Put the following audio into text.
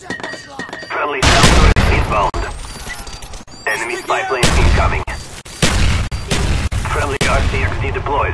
Friendly Delta inbound. Enemy spy plane incoming. Friendly RCXD deployed.